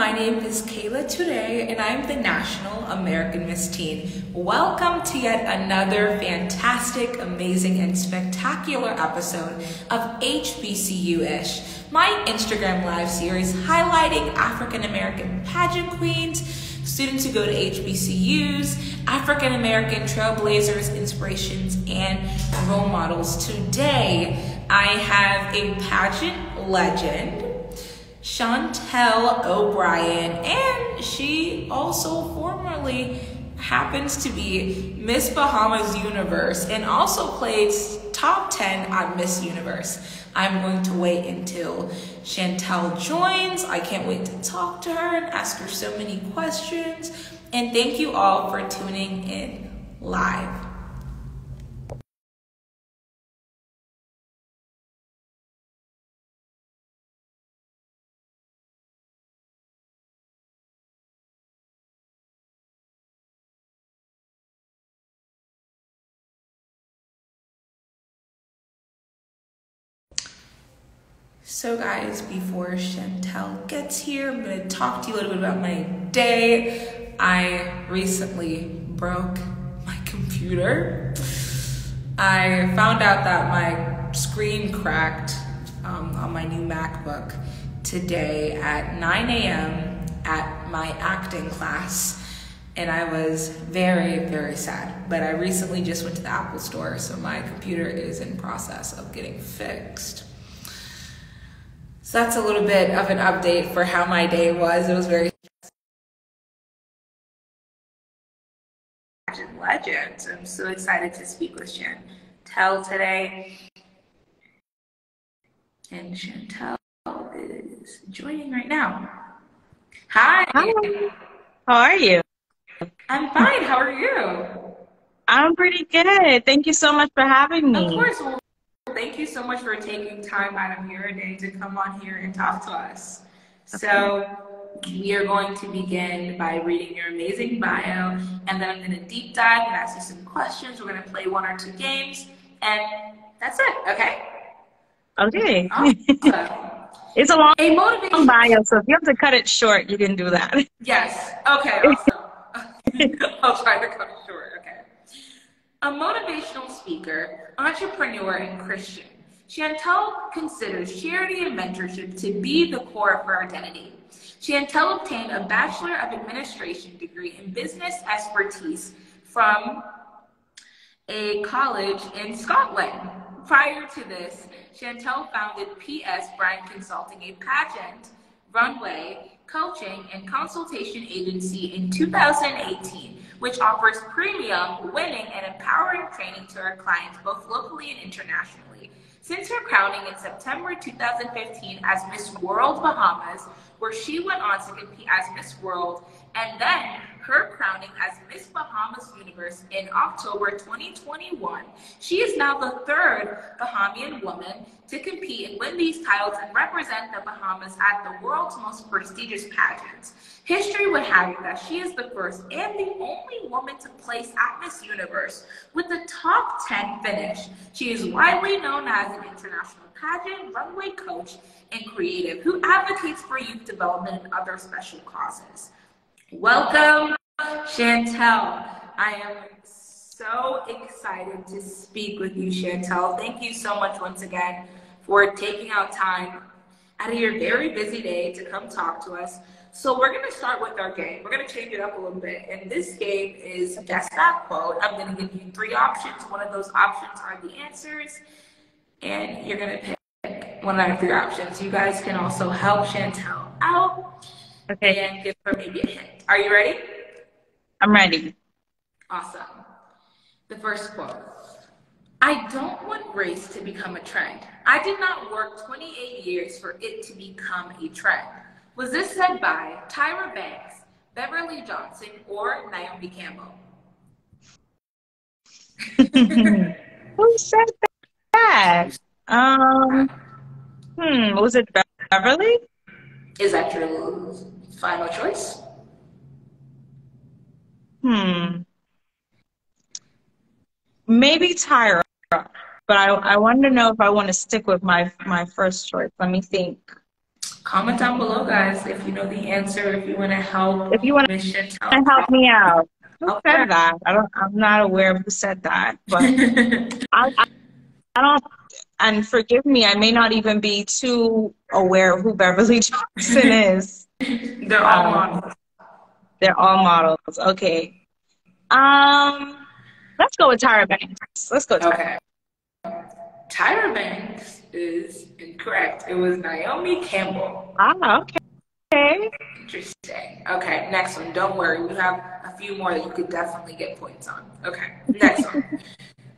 my name is Kayla Toure, and I'm the National American Miss Teen. Welcome to yet another fantastic, amazing, and spectacular episode of HBCU-ish, my Instagram live series highlighting African American pageant queens, students who go to HBCUs, African American trailblazers, inspirations, and role models. Today, I have a pageant legend Chantel O'Brian, and she also formerly happens to be Miss Bahamas Universe and also plays top 10 on Miss Universe. I'm going to wait until Chantel joins. I can't wait to talk to her and ask her so many questions. And thank you all for tuning in live. So, guys, before Chantel gets here, I'm to talk to you a little bit about my day. I recently broke my computer. I found out that my screen cracked um, on my new MacBook today at 9 a.m. at my acting class. And I was very, very sad. But I recently just went to the Apple store, so my computer is in process of getting fixed. So that's a little bit of an update for how my day was. It was very legends. I'm so excited to speak with Chantel today. And Chantel is joining right now. Hi. Hi. How are you? I'm fine. How are you? I'm pretty good. Thank you so much for having me. Of course. Well, Thank you so much for taking time out of your day to come on here and talk to us. So, we are going to begin by reading your amazing bio, and then I'm going to deep dive and ask you some questions. We're going to play one or two games, and that's it, okay? Okay. Awesome. it's a long a motivation bio, so if you have to cut it short, you can do that. Yes. Okay, awesome. I'll try to cut. A motivational speaker, entrepreneur, and Christian, Chantel considers charity and mentorship to be the core of her identity. Chantel obtained a Bachelor of Administration degree in business expertise from a college in Scotland. Prior to this, Chantel founded PS Bryant Consulting, a pageant, runway, coaching, and consultation agency in 2018 which offers premium, winning, and empowering training to her clients both locally and internationally. Since her crowning in September 2015 as Miss World Bahamas, where she went on to compete as Miss World, and then her crowning as Miss Bahamas Universe in October 2021. She is now the third Bahamian woman to compete and win these titles and represent the Bahamas at the world's most prestigious pageants. History would have it that she is the first and the only woman to place at Miss Universe with a top 10 finish. She is widely known as an international pageant, runway coach, and creative who advocates for youth development and other special causes. Welcome, Chantel. I am so excited to speak with you, Chantel. Thank you so much once again for taking out time out of your very busy day to come talk to us. So we're going to start with our game. We're going to change it up a little bit. And this game is Guess That Quote. I'm going to give you three options. One of those options are the answers. And you're going to pick one out of three options. You guys can also help Chantel out. Okay. And give her maybe a hint. Are you ready? I'm ready. Awesome. The first quote I don't want race to become a trend. I did not work 28 years for it to become a trend. Was this said by Tyra Banks, Beverly Johnson, or Naomi Campbell? Who said that? Um, hmm, was it Beverly? Is that your final choice? Hmm. Maybe Tyra, but I, I wanted to know if I want to stick with my my first choice. Let me think. Comment down below, guys, if you know the answer, if you want to help. If you want to help me out. Who said that? I don't, I'm not aware of who said that, but I, I, I don't and forgive me, I may not even be too aware of who Beverly Jackson is. they're all um, models. They're all models. Okay. Um, let's go with Tyra Banks. Let's go. Tyra. Okay. Tyra Banks is incorrect. It was Naomi Campbell. Ah, okay. Okay. Interesting. Okay, next one. Don't worry, we have a few more that you could definitely get points on. Okay, next one.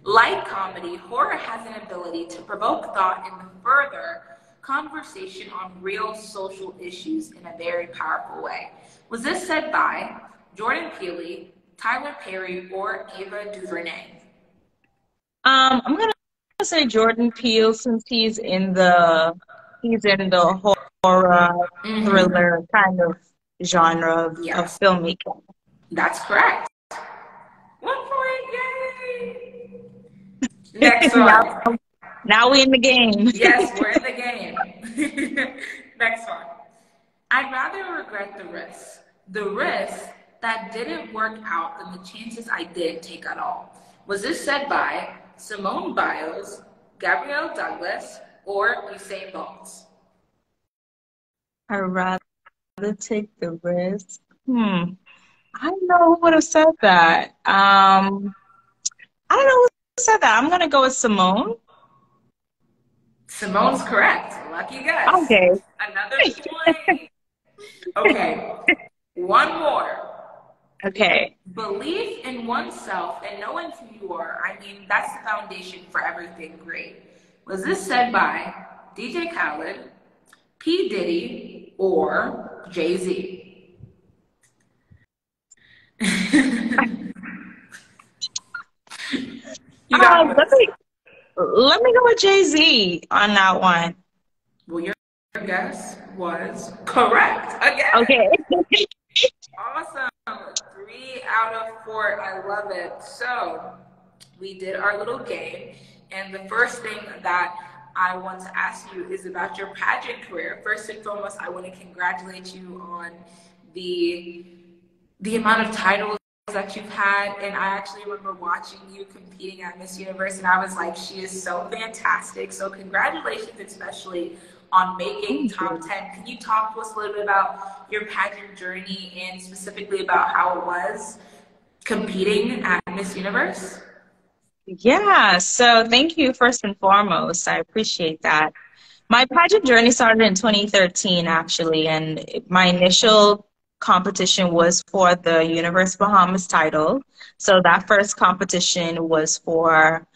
Like comedy, horror has an ability to provoke thought and further conversation on real social issues in a very powerful way. Was this said by Jordan Peele, Tyler Perry, or Ava DuVernay? Um, I'm gonna say Jordan Peele since he's in the he's in the horror mm-hmm. thriller kind of genre of, yes. of filmmaking. That's correct. One point, yay! Next one. now, now we're in the game. yes, we're in the game. Next one. I'd rather regret the risk. The risk that didn't work out than the chances I didn't take at all. Was this said by Simone Biles, Gabrielle Douglas, or Usain Bolt? I'd rather take the risk. Hmm. I don't know who would have said that. Um, I don't know who said that. I'm gonna go with Simone. Simone's correct. Lucky guess. Okay. Another point. okay. One more. Okay. Belief in oneself and knowing who you are. I mean, that's the foundation for everything great. Was this said by DJ Khaled, P. Diddy, or Jay Z? Um, let me let me go with Jay Z on that one. Well, your guess was correct again. Okay. awesome. Three I love it. So we did our little game, and the first thing that I want to ask you is about your pageant career. First and foremost, I want to congratulate you on the the amount of titles that you've had and i actually remember watching you competing at miss universe and i was like she is so fantastic. So congratulations especially on making top 10 can you talk to us a little bit about your pageant journey and specifically about how it was competing at miss universe yeah so thank you first and foremost i appreciate that my pageant journey started in 2013 actually and my initial competition was for the Universe Bahamas title. So that first competition was for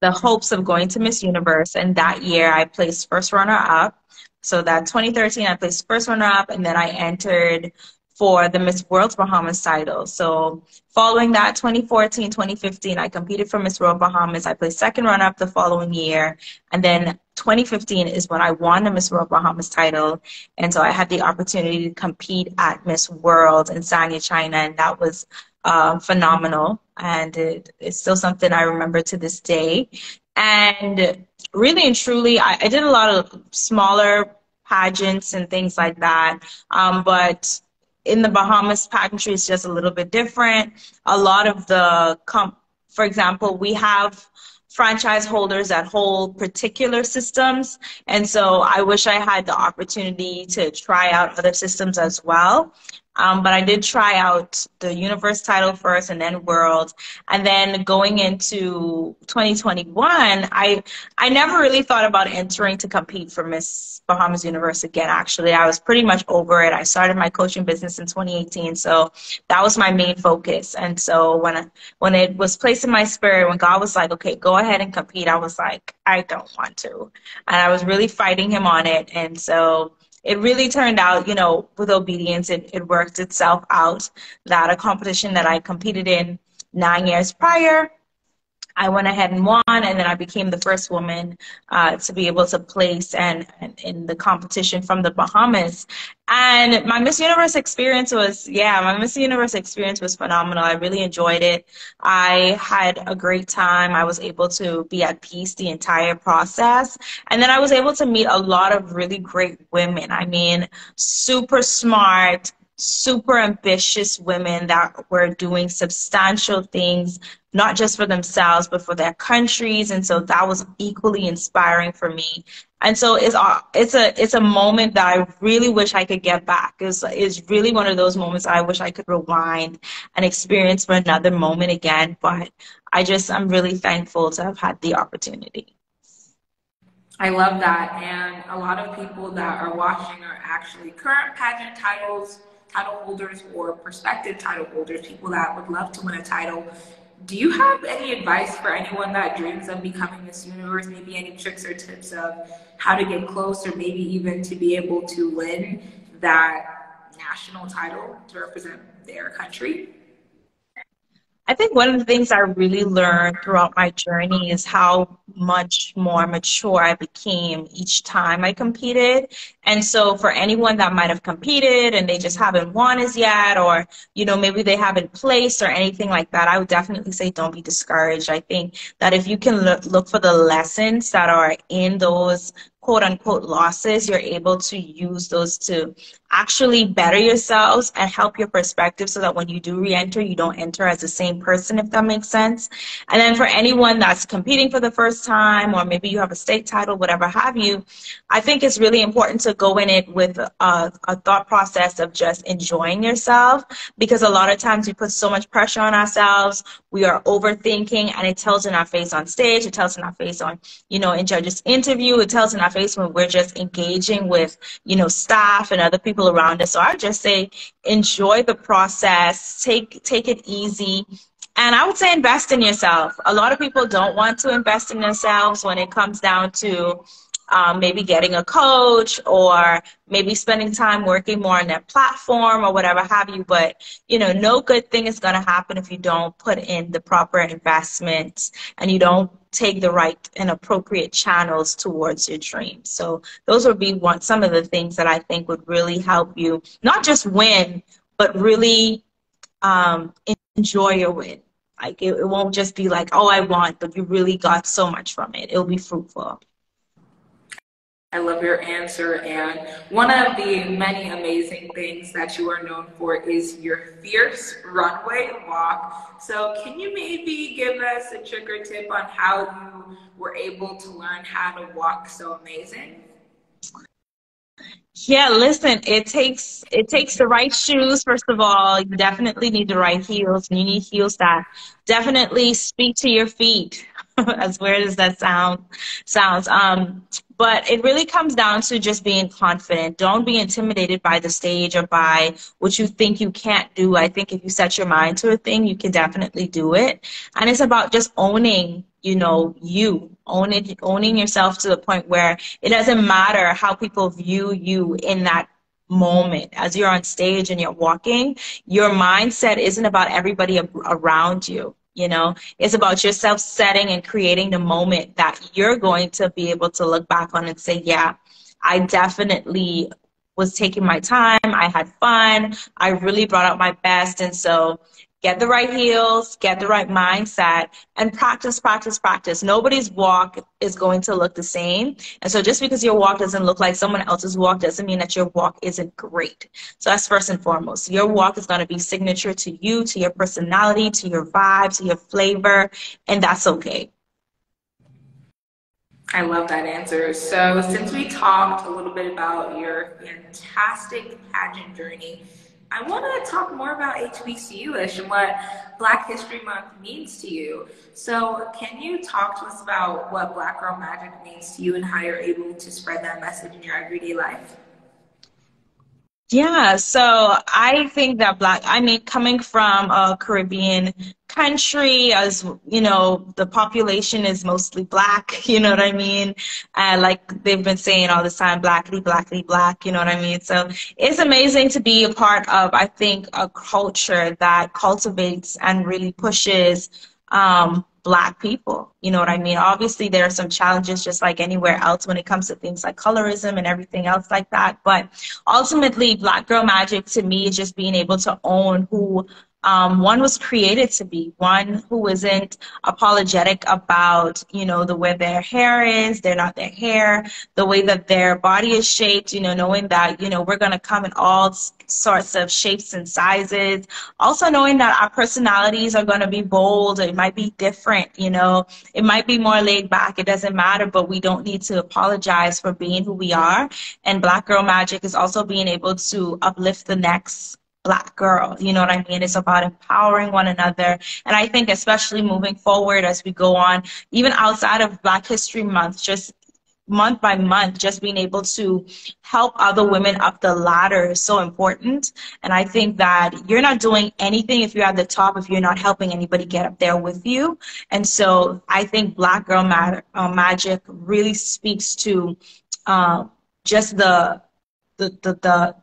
the hopes of going to Miss Universe. And that year I placed first runner up. So that 2013 I placed first runner up and then I entered for the Miss World Bahamas title. So following that 2014, 2015, I competed for Miss World Bahamas. I placed second runner up the following year. And then 2015 is when I won the Miss World Bahamas title. And so I had the opportunity to compete at Miss World in Sanya, China. And that was uh, phenomenal. And it, it's still something I remember to this day. And really and truly, I, I did a lot of smaller pageants and things like that. Um, but in the Bahamas, pageantry is just a little bit different. A lot of the, comp- for example, we have franchise holders that hold particular systems. And so I wish I had the opportunity to try out other systems as well. Um, but I did try out the Universe title first and then World. And then going into 2021, I, I never really thought about entering to compete for Miss Bahamas Universe again, actually. I was pretty much over it. I started my coaching business in 2018. So that was my main focus. And so when, when it was placed in my spirit, when God was like, okay, go ahead and compete, I was like, I don't want to. And I was really fighting him on it. And so it really turned out, you know, with obedience, it, it worked itself out. That a competition that I competed in nine years prior, I went ahead and won, and then I became the first woman uh, to be able to place and, and, in the competition from the Bahamas. And my Miss Universe experience was, yeah, my Miss Universe experience was phenomenal. I really enjoyed it. I had a great time. I was able to be at peace the entire process, and then I was able to meet a lot of really great women. I mean, super smart super ambitious women that were doing substantial things, not just for themselves, but for their countries. And so that was equally inspiring for me. And so it's a, it's a, it's a moment that I really wish I could get back. It's, it's really one of those moments I wish I could rewind and experience for another moment again. But I just, I'm really thankful to have had the opportunity. I love that. And a lot of people that are watching are actually current pageant titles title holders or prospective title holders, people that would love to win a title. Do you have any advice for anyone that dreams of becoming Miss Universe? Maybe any tricks or tips of how to get close, or maybe even to be able to win that national title to represent their country? I think one of the things I really learned throughout my journey is how much more mature I became each time I competed. And so for anyone that might have competed and they just haven't won as yet, or, you know, maybe they haven't placed or anything like that, I would definitely say don't be discouraged. I think that if you can look, look for the lessons that are in those quote unquote losses, you're able to use those to actually better yourselves and help your perspective so that when you do re-enter, you don't enter as the same person, if that makes sense. And then for anyone that's competing for the first time, or maybe you have a state title, whatever have you, I think it's really important to go in it with a, a thought process of just enjoying yourself because a lot of times we put so much pressure on ourselves. We are overthinking and it tells in our face on stage. It tells in our face on, you know, in judges interview. It tells in our face when we're just engaging with, you know, staff and other people around us. So I just say enjoy the process, take take it easy. And I would say invest in yourself. A lot of people don't want to invest in themselves when it comes down to um, maybe getting a coach or maybe spending time working more on their platform or whatever have you. But, you know, no good thing is going to happen if you don't put in the proper investments and you don't take the right and appropriate channels towards your dreams. So those would be one some of the things that I think would really help you not just win, but really um, enjoy your win. Like it, it won't just be like, oh, I want, but you really got so much from it. It'll be fruitful. I love your answer. And one of the many amazing things that you are known for is your fierce runway walk. So, can you maybe give us a trick or tip on how you were able to learn how to walk so amazing? Yeah, listen, it takes it takes the right shoes first of all. You definitely need the right heels and you need heels that definitely speak to your feet. as weird as that sound sounds. Um but it really comes down to just being confident. Don't be intimidated by the stage or by what you think you can't do. I think if you set your mind to a thing, you can definitely do it. And it's about just owning, you know, you. Own it, owning yourself to the point where it doesn't matter how people view you in that moment as you're on stage and you're walking your mindset isn't about everybody around you you know, it's about yourself setting and creating the moment that you're going to be able to look back on and say, yeah, I definitely was taking my time. I had fun. I really brought out my best. And so get the right heels, get the right mindset, and practice, practice, practice. Nobody's walk is going to look the same. And so just because your walk doesn't look like someone else's walk doesn't mean that your walk isn't great. So that's first and foremost. Your walk is going to be signature to you, to your personality, to your vibe, to your flavor, and that's okay. I love that answer. So since we talked a little bit about your fantastic pageant journey, I want to talk more about HBCUish and what Black History Month means to you. So, can you talk to us about what Black Girl Magic means to you and how you're able to spread that message in your everyday life? Yeah, so I think that black, I mean, coming from a Caribbean country, as you know, the population is mostly black, you know what I mean? Uh, like they've been saying all this time, blackly, blackly, black, you know what I mean? So it's amazing to be a part of, I think, a culture that cultivates and really pushes um, black people. You know what I mean? Obviously, there are some challenges just like anywhere else when it comes to things like colorism and everything else like that. But ultimately, Black Girl Magic to me is just being able to own who um, one was created to be one who isn't apologetic about you know the way their hair is they're not their hair the way that their body is shaped you know knowing that you know we're going to come in all sorts of shapes and sizes. Also knowing that our personalities are going to be bold it might be different you know it might be more laid back it doesn't matter but we don't need to apologize for being who we are. And black girl magic is also being able to uplift the next black girl. You know what I mean? It's about empowering one another. And I think especially moving forward as we go on, even outside of Black History Month, just month by month, just being able to help other women up the ladder is so important. And I think that you're not doing anything if you're at the top, if you're not helping anybody get up there with you. And so I think Black Girl Mag- uh, Magic really speaks to uh, just the, the, the, the,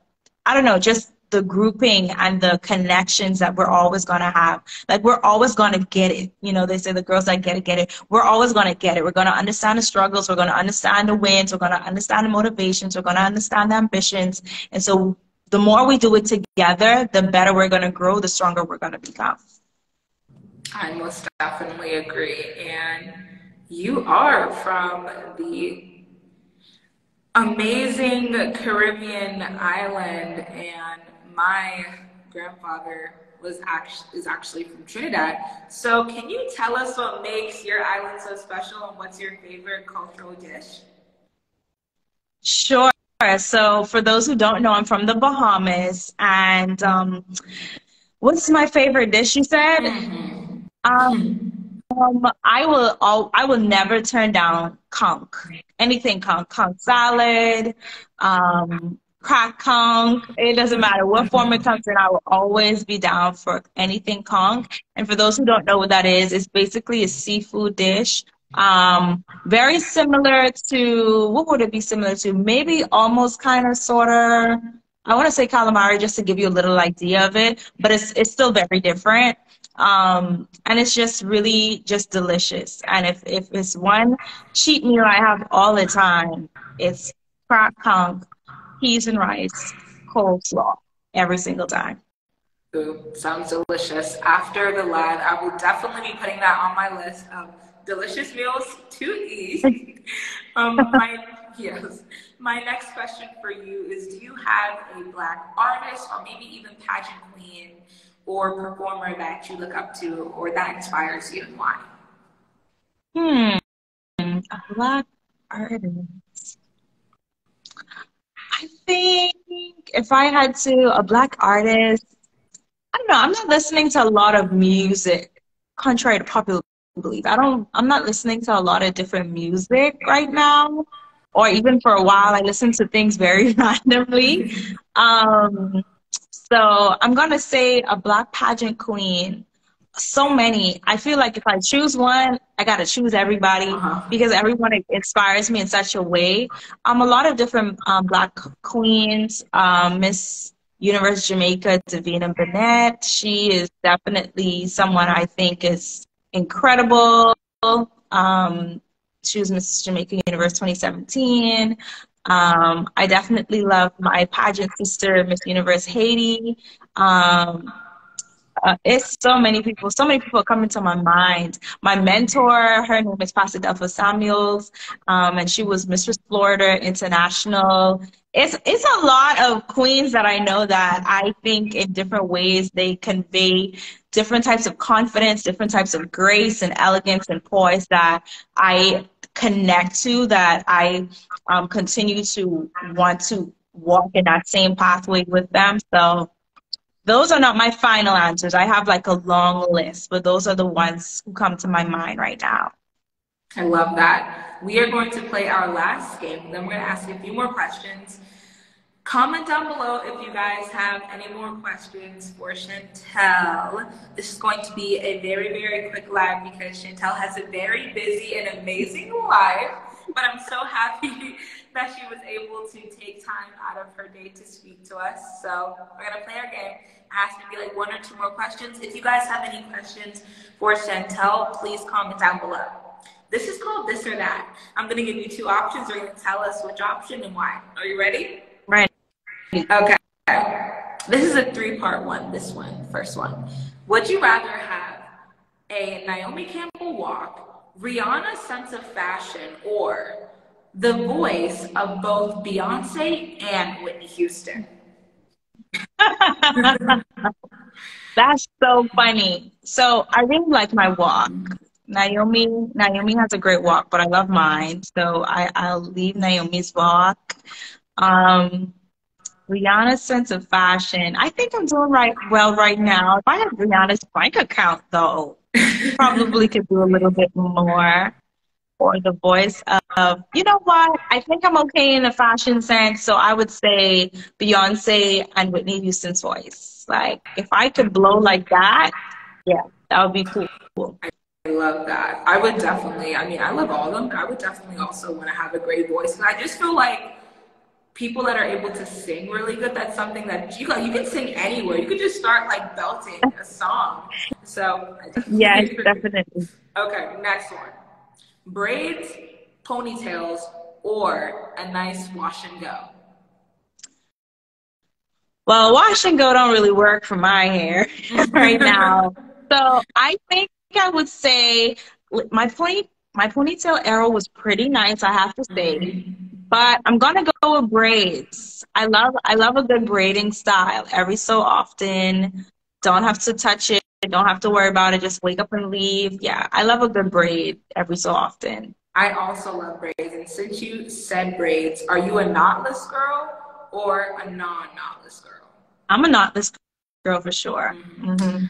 I don't know, just the grouping and the connections that we're always going to have. Like we're always going to get it. You know, they say the girls that get it, get it. We're always going to get it. We're going to understand the struggles. We're going to understand the wins. We're going to understand the motivations. We're going to understand the ambitions. And so the more we do it together, the better we're going to grow, the stronger we're going to become. I most definitely agree. And you are from the amazing Caribbean island and my grandfather was actually is actually from Trinidad. So can you tell us what makes your island so special and what's your favorite cultural dish? Sure. So for those who don't know, I'm from the Bahamas, and um, what's my favorite dish? You said. Mm-hmm. Um, um, I will. I'll, I will never turn down conch. Anything conch, conch salad. Um, crack conch. It doesn't matter what form it comes in. I will always be down for anything conch. And for those who don't know what that is, it's basically a seafood dish. Um, very similar to what would it be similar to? Maybe almost kind of sort of. I want to say calamari just to give you a little idea of it, but it's it's still very different. Um, and it's just really just delicious. And if if it's one cheat meal I have all the time, it's crack conch peas and rice, coleslaw every single time. Ooh, sounds delicious. After the lad, I will definitely be putting that on my list of delicious meals to eat. um, my, yes. My next question for you is Do you have a black artist or maybe even pageant queen or performer that you look up to or that inspires you and why? Hmm, a black artist. I think if I had to, a black artist, I don't know, I'm not listening to a lot of music, contrary to popular belief. I don't, I'm not listening to a lot of different music right now, or even for a while, I listen to things very randomly. Um, so I'm going to say a black pageant queen so many. I feel like if I choose one, I gotta choose everybody uh-huh. because everyone inspires me in such a way. Um, a lot of different um, Black queens, um, Miss Universe Jamaica, Davina Bennett. She is definitely someone I think is incredible. Um, she was Miss Jamaica Universe 2017. Um, I definitely love my pageant sister, Miss Universe Haiti. Um, uh, it's so many people, so many people come into my mind. My mentor, her name is Pastor Delpha Samuels, um, and she was Mistress Florida International. It's it's a lot of queens that I know that I think in different ways they convey different types of confidence, different types of grace and elegance and poise that I connect to, that I um, continue to want to walk in that same pathway with them. So those are not my final answers. I have like a long list, but those are the ones who come to my mind right now. I love that. We are going to play our last game. Then we're going to ask you a few more questions. Comment down below if you guys have any more questions for Chantel. This is going to be a very, very quick live because Chantel has a very busy and amazing life. But I'm so happy that she was able to take time out of her day to speak to us. So we're gonna play our game. Ask maybe like one or two more questions. If you guys have any questions for Chantel, please comment down below. This is called this or that. I'm gonna give you two options. You're gonna tell us which option and why. Are you ready? Right. Okay. This is a three-part one. This one, first one. Would you rather have a Naomi Campbell walk, Rihanna's sense of fashion, or the voice of both Beyonce and Whitney Houston? That's so funny. So I really like my walk. Naomi Naomi has a great walk, but I love mine. So I, I'll leave Naomi's walk. Um, Rihanna's sense of fashion. I think I'm doing right well right now. If I had Rihanna's bank account though, probably could do a little bit more. Or the voice of, you know what? I think I'm okay in the fashion sense. So I would say Beyonce and Whitney Houston's voice. Like if I could blow like that, yeah, that would be cool. I love that. I would definitely, I mean, I love all of them, but I would definitely also want to have a great voice. And I just feel like people that are able to sing really good, that's something that you like, you can sing anywhere. You could just start like belting a song. So, yes, definitely. Okay, next one braids, ponytails, or a nice wash and go? Well, wash and go don't really work for my hair right now. So I think I would say my pony my ponytail arrow was pretty nice, I have to say. Mm-hmm. But I'm gonna go with braids. I love I love a good braiding style every so often. Don't have to touch it don't have to worry about it. Just wake up and leave. Yeah, I love a good braid every so often. I also love braids. And since you said braids, are you a knotless girl or a non knotless girl? I'm a knotless girl for sure. Mm-hmm. Mm-hmm.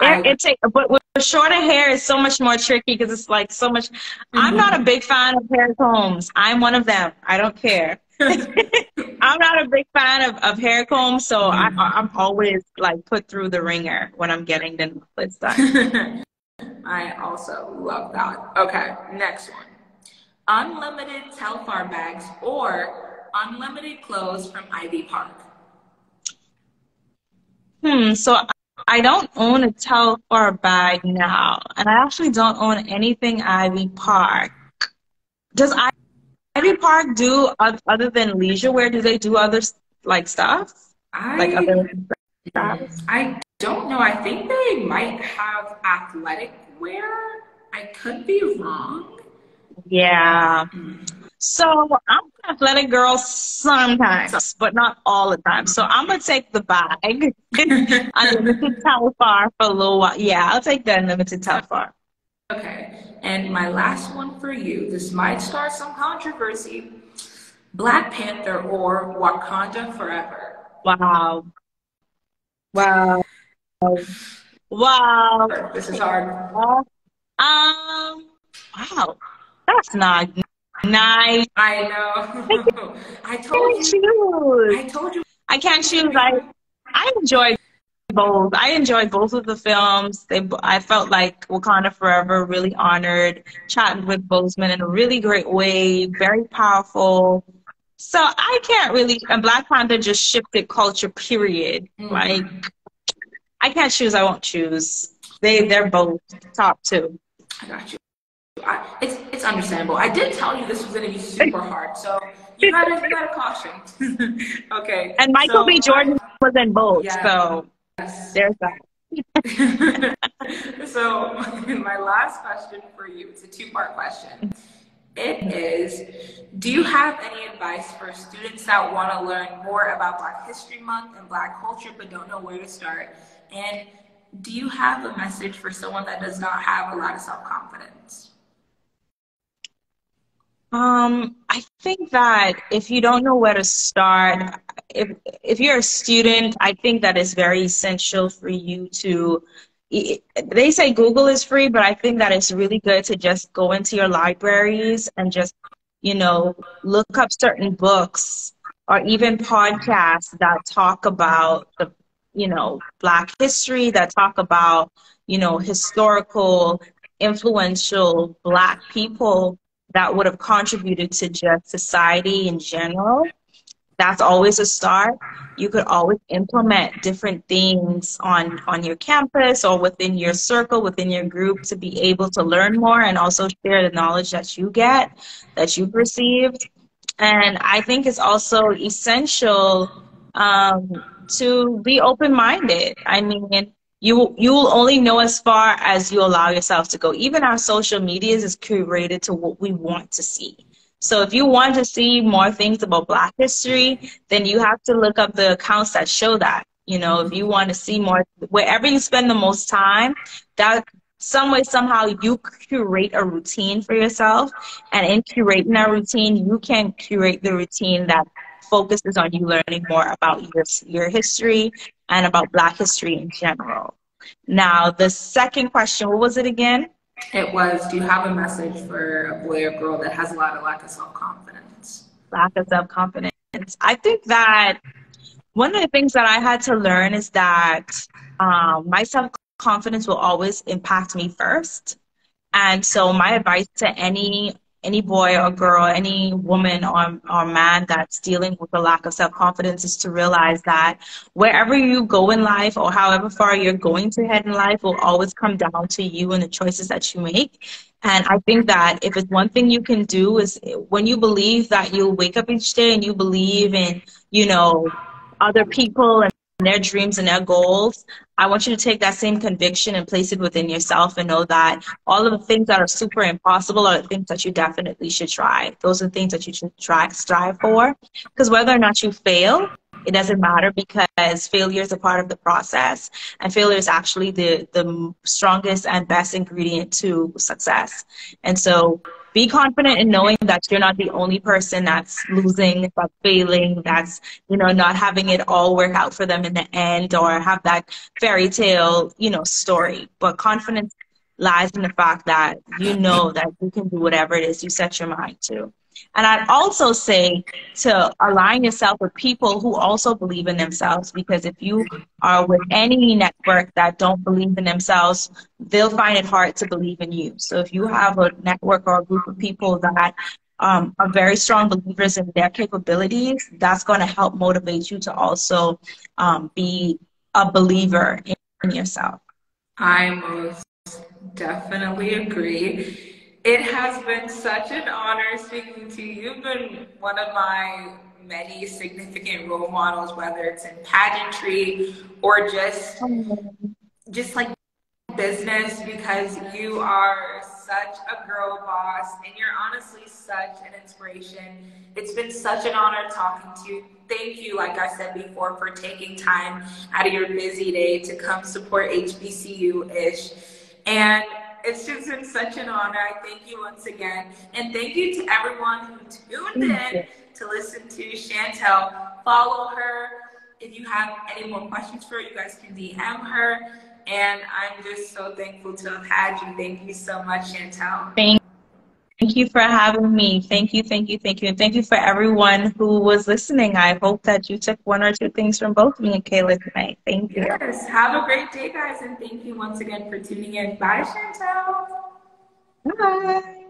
I, it, it but with shorter hair is so much more tricky because it's like so much. Mm-hmm. I'm not a big fan of hair combs. I'm one of them. I don't care. I'm not a big fan of, of hair combs, so mm-hmm. I, I'm always like put through the ringer when I'm getting the knotless done. I also love that. Okay, next one. Unlimited Telfar bags or unlimited clothes from Ivy Park. Hmm, so I don't own a Telfar bag now, and I actually don't own anything Ivy Park. Does Ivy Park do other than leisure wear? Do they do other like stuff? I, like other stuff? I don't know. I think they might have athletic wear. I could be wrong. Yeah. Mm. So I'm an athletic girl sometimes, but not all the time. So I'm gonna take the bag, unlimited Telfar for a little while. Yeah, I'll take the unlimited Telfar. Okay. And my last one for you, this might start some controversy. Black Panther or Wakanda Forever? Wow. Wow. Wow. This is hard. Um, wow. That's not nice. I know. I told you. Choose. I told you. I can't choose. I I enjoy both. I enjoyed both of the films. They, I felt like Wakanda Forever really honored Chadwick Boseman in a really great way, very powerful. So I can't really, and Black Panther just shifted culture, period. Mm-hmm. Like, I can't choose, I won't choose. They, they're both top two. I got you. I, it's, it's understandable. I did tell you this was going to be super hard, so you gotta, you gotta caution. okay. And Michael so, B. Jordan was in both, yeah. so. There's that. so my last question for you, it's a two-part question. It is, do you have any advice for students that want to learn more about Black History Month and Black culture but don't know where to start? And do you have a message for someone that does not have a lot of self-confidence? Um, I think that if you don't know where to start, if if you're a student, I think that is very essential for you to. They say Google is free, but I think that it's really good to just go into your libraries and just, you know, look up certain books or even podcasts that talk about the, you know, Black history, that talk about, you know, historical, influential Black people that would have contributed to just society in general, that's always a start. You could always implement different things on, on your campus or within your circle, within your group to be able to learn more and also share the knowledge that you get, that you've received. And I think it's also essential um, to be open minded. I mean, you you will only know as far as you allow yourself to go. Even our social medias is curated to what we want to see. So if you want to see more things about Black history, then you have to look up the accounts that show that. You know, if you want to see more, wherever you spend the most time, that some way somehow you curate a routine for yourself, and in curating that routine, you can curate the routine that focuses on you learning more about your your history and about Black history in general. Now, the second question, what was it again? It was, do you have a message for a boy or girl that has a lot of lack of self-confidence? Lack of self-confidence. I think that one of the things that I had to learn is that um, my self-confidence will always impact me first. And so my advice to any any boy or girl, any woman or, or man that's dealing with a lack of self confidence is to realize that wherever you go in life or however far you're going to head in life will always come down to you and the choices that you make. And I think that if it's one thing you can do is when you believe that you'll wake up each day and you believe in, you know, other people and their dreams and their goals, I want you to take that same conviction and place it within yourself and know that all of the things that are super impossible are the things that you definitely should try. Those are things that you should try, strive for. Because whether or not you fail, it doesn't matter because failure is a part of the process and failure is actually the, the strongest and best ingredient to success. And so be confident in knowing that you're not the only person that's losing, that's failing, that's, you know, not having it all work out for them in the end or have that fairy tale, you know, story. But confidence lies in the fact that you know that you can do whatever it is you set your mind to. And I'd also say to align yourself with people who also believe in themselves because if you are with any network that don't believe in themselves, they'll find it hard to believe in you. So if you have a network or a group of people that um, are very strong believers in their capabilities, that's going to help motivate you to also um, be a believer in, in yourself. I most definitely agree. It has been such an honor speaking to you. You've been one of my many significant role models, whether it's in pageantry or just just like business because you are such a girl boss and you're honestly such an inspiration. It's been such an honor talking to you. Thank you, like I said before, for taking time out of your busy day to come support HBCU ish. And it's just been such an honor. I thank you once again. And thank you to everyone who tuned in to listen to Chantel. Follow her. If you have any more questions for her, you guys can DM her. And I'm just so thankful to have had you. Thank you so much, Chantel. Thank Thank you for having me. Thank you, thank you, thank you. And thank you for everyone who was listening. I hope that you took one or two things from both me and Kayla tonight. Thank you. Yes. Have a great day, guys. And thank you once again for tuning in. Bye, Chantel. Bye.